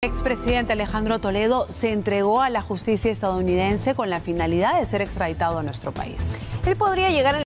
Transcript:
Expresidente Alejandro Toledo se entregó a la justicia estadounidense con la finalidad de ser extraditado a nuestro país. Él podría llegar